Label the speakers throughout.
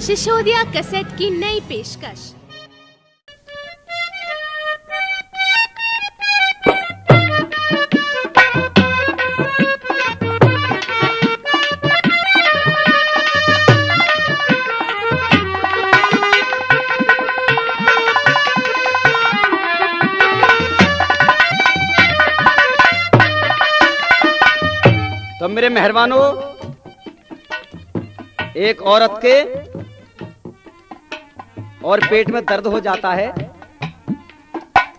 Speaker 1: Sisodia cassette की नई पेशकश।
Speaker 2: तो मेरे मेहरबानों एक औरत के और पेट में दर्द हो जाता है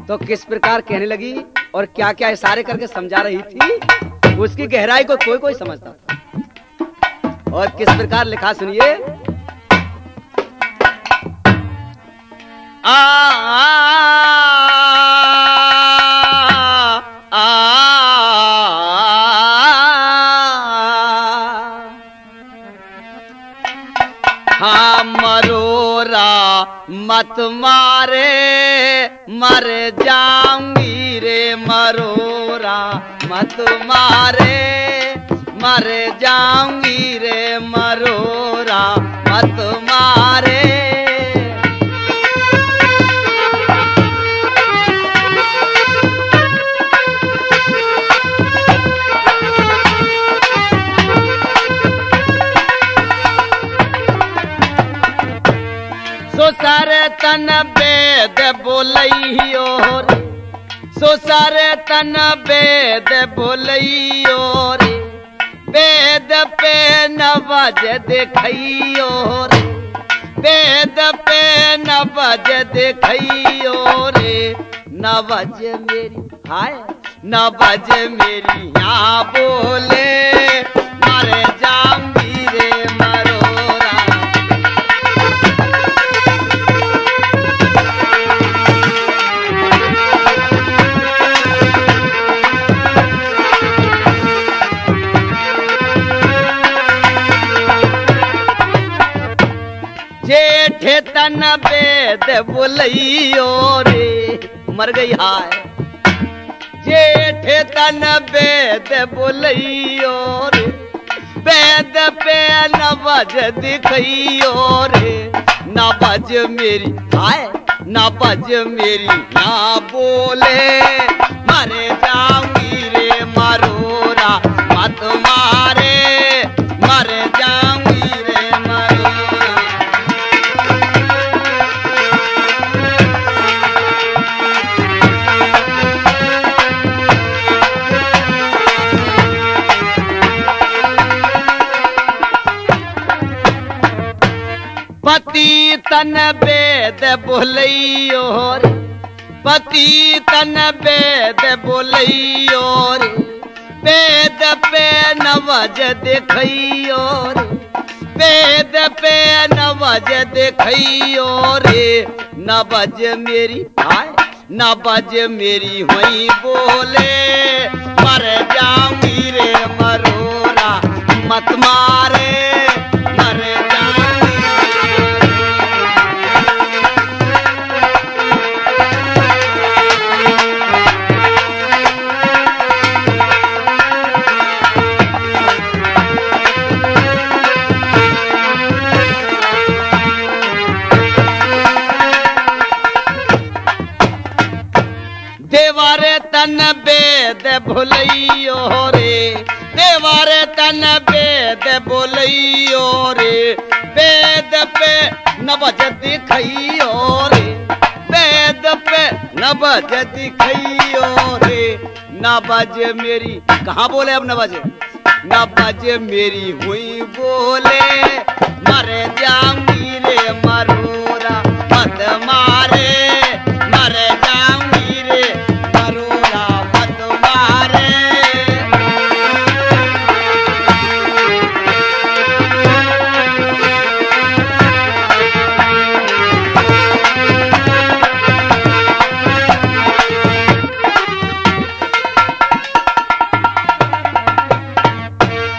Speaker 2: तो किस प्रकार कहने लगी और क्या क्या इशारे करके समझा रही थी उसकी गहराई को कोई कोई समझता था। और किस प्रकार लिखा सुनिए। आ, आ, आ, मत मारे मर जाऊंगी रे मरोरा। मत मारे मर जाऊंगी तन वेद बोलैयो रे। सोसर तन वेद बोलैयो रे। वेद पे नवज देखैयो रे। वेद पे नवज देखैयो रे। नवज मेरी, हाय, नवज मेरी, यहाँ बोले जेठ तन वेद बोलैयो रे, मर गई हाय। जेठ तन वेद बोलैयो रे वेद पे नवज दिखैयो रे। नवज मेरी हाय, नवज मेरी ना बोले, मरे जाऊँगी तन वेद बोलैयो पति तन वेद बोलैयो रे। पे नवज देखैयो रे। पे नवज देखैयो रे। नवज मेरी हाय नवज मेरी हुई बोले। मर जाऊँगी रे मरोरा, मत देवारे तन वेद भुलैयो रे। देवारे तन वेद बोलैयो रे। वेद पे नवज दिखैयो रे। वेद पे नवज दिखैयो रे। नवज मेरी, कहाँ बोले अब नवज? नवज मेरी हुई बोले, मर मर